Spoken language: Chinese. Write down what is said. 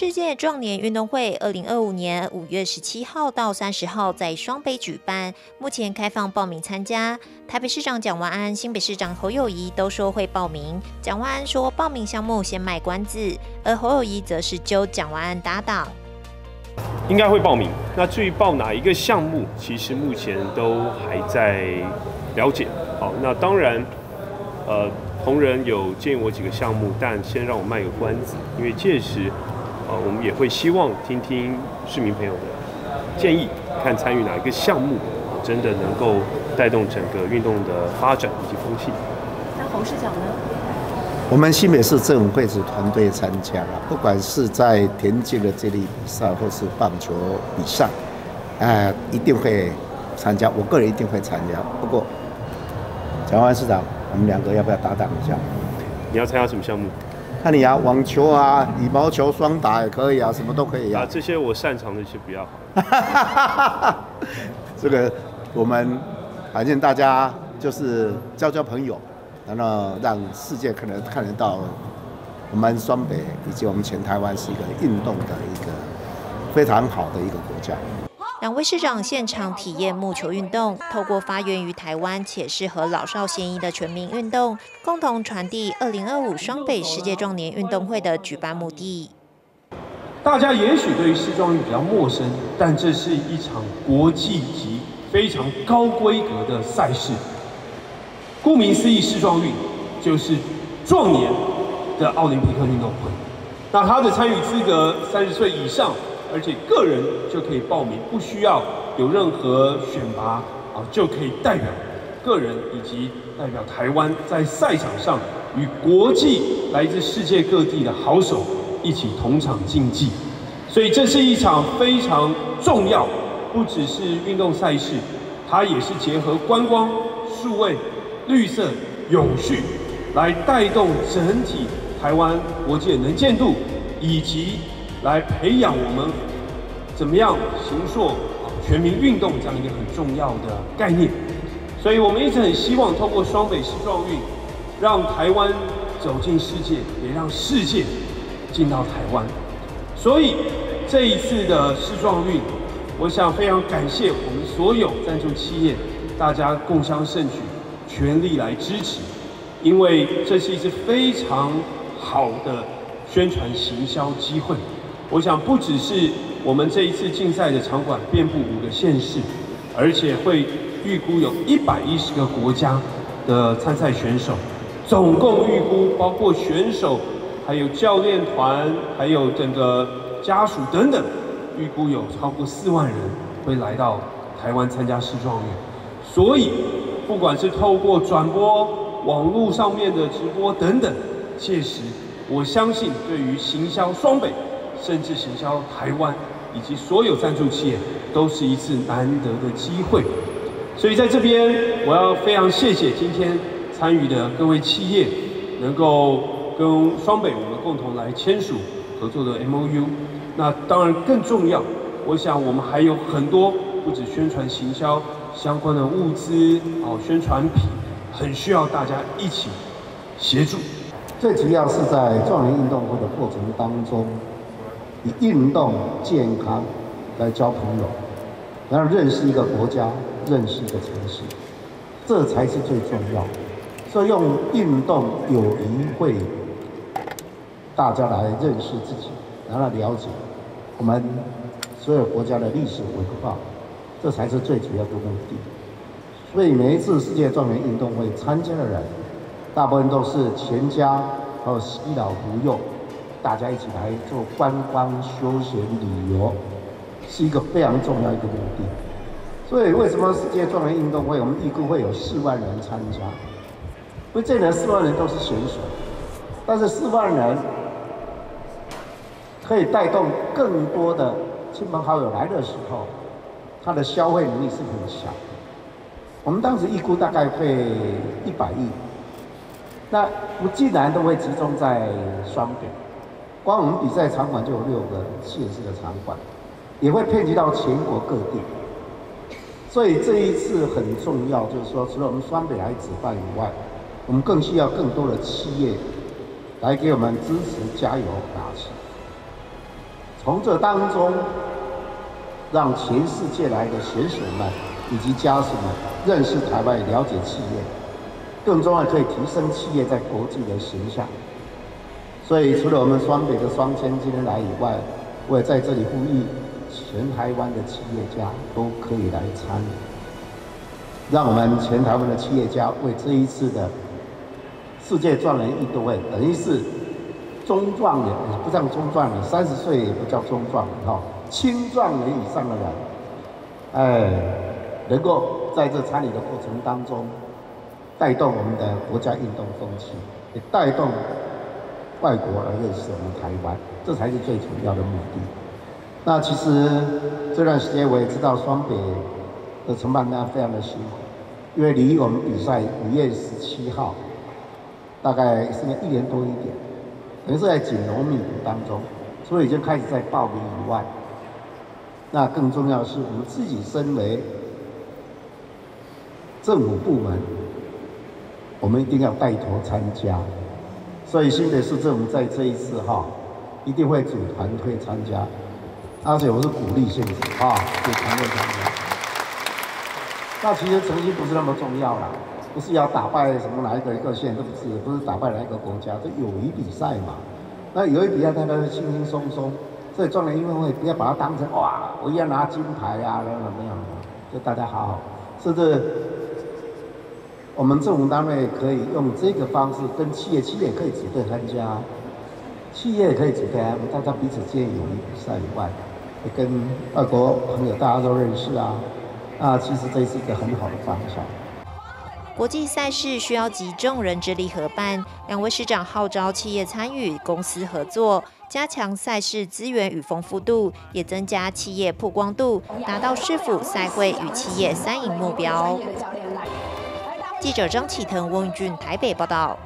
世界壮年运动会二零二五年五月十七号到三十号在双北举办，目前开放报名参加。台北市长蒋万安、新北市长侯友谊都说会报名。蒋万安说报名项目先卖关子，而侯友谊则是揪蒋万安搭档。应该会报名。那至于报哪一个项目，其实目前都还在了解。好，那当然，呃，同仁有建议我几个项目，但先让我卖个关子，因为届时。啊，我们也会希望听听市民朋友的建议，看参与哪一个项目，真的能够带动整个运动的发展以及风气。那侯市长呢？我们新北市政府会是团队参加了，不管是在田径的接力比赛，或是棒球比赛，啊，一定会参加。我个人一定会参加。不过，蒋万市长，我们两个要不要搭档一下？你要参加什么项目？看你啊，网球啊，羽毛球双打也可以啊，什么都可以啊。这些我擅长的就不要。这个我们反正大家就是交交朋友，然后让世界可能看得到我们双北以及我们全台湾是一个运动的一个非常好的一个国家。两位市长现场体验木球运动，透过发源于台湾且适合老少咸宜的全民运动，共同传递二零二五双北世界壮年运动会的举办目的。大家也许对于世壮运比较陌生，但这是一场国际级、非常高规格的赛事。顾名思义，世壮运就是壮年的奥林匹克运动会。那它的参与资格，三十岁以上。而且个人就可以报名，不需要有任何选拔啊，就可以代表个人以及代表台湾在赛场上与国际来自世界各地的好手一起同场竞技。所以这是一场非常重要，不只是运动赛事，它也是结合观光、数位、绿色、永续，来带动整体台湾国际的能见度以及。来培养我们怎么样行硕全民运动这样一个很重要的概念，所以我们一直很希望透过双北世壮运，让台湾走进世界，也让世界进到台湾。所以这一次的世壮运，我想非常感谢我们所有赞助企业，大家共襄盛举，全力来支持，因为这是一次非常好的宣传行销机会。我想不只是我们这一次竞赛的场馆遍布五个县市，而且会预估有一百一十个国家的参赛选手，总共预估包括选手、还有教练团、还有整个家属等等，预估有超过四万人会来到台湾参加世状元。所以，不管是透过转播、网络上面的直播等等，届时我相信对于行销双北。甚至行销台湾以及所有赞助企业，都是一次难得的机会。所以在这边，我要非常谢谢今天参与的各位企业，能够跟双北我们共同来签署合作的 M O U。那当然更重要，我想我们还有很多不止宣传行销相关的物资哦，宣传品，很需要大家一起协助。最主要是在壮年运动会的过程当中。以运动健康来交朋友，然后认识一个国家，认识一个城市，这才是最重要。所以用运动友谊会，大家来认识自己，然后了解我们所有国家的历史文化，这才是最主要的目的。所以每一次世界壮年运动会参加的人，大部分都是全家还有老不幼。大家一起来做观光休闲旅游，是一个非常重要一个目的。所以为什么世界壮年运动会我们预估会有四万人参加？因为这里四万人都是选手，但是四万人可以带动更多的亲朋好友来的时候，他的消费能力是很强。我们当时预估大概会一百亿，那不既然都会集中在双北。光我们比赛场馆就有六个县市的场馆，也会遍及到全国各地。所以这一次很重要，就是说，除了我们双北来举办以外，我们更需要更多的企业来给我们支持、加油、打气。从这当中让全世界来的选手们以及家属们认识台湾、了解企业，更重要可以提升企业在国际的形象。所以，除了我们双北的双千今天来以外，我也在这里呼吁全台湾的企业家都可以来参与，让我们全台湾的企业家为这一次的世界壮人运动会，等于是中壮年，不叫中壮年，三十岁也不叫中壮年哈，青壮年以上的人，哎，能够在这参与的过程当中，带动我们的国家运动风气，也带动。外国而认识我们台湾，这才是最主要的目的。那其实这段时间我也知道双北的承办单非常的辛苦，因为离我们比赛五月十七号大概剩下一年多一点，等于是在紧锣密鼓当中，所以已经开始在报名以外，那更重要的是我们自己身为政府部门，我们一定要带头参加。所以新北市政府在这一次哈，一定会组团队参加，而且我是鼓励性质啊，组团队参加。那其实成绩不是那么重要啦，不是要打败什么哪一个一个县，都不是，不是打败哪一个国家，这友谊比赛嘛。那友谊比赛大家轻轻松松，所以状元运动会不要把它当成哇，我要拿金牌啊，那怎么样？就大家好好，甚至。我们政府单位可以用这个方式跟企业，企业可以组队参加，企业可以组队，大家彼此间友谊比赛以外，跟外国朋友大家都认识啊，啊，其实这是一个很好的方向。国际赛事需要集众人之力合办，两位市长号召企业参与，公司合作，加强赛事资源与丰富度，也增加企业曝光度，达到市府赛会与企业三赢目标。记者张启腾、翁俊台北报道。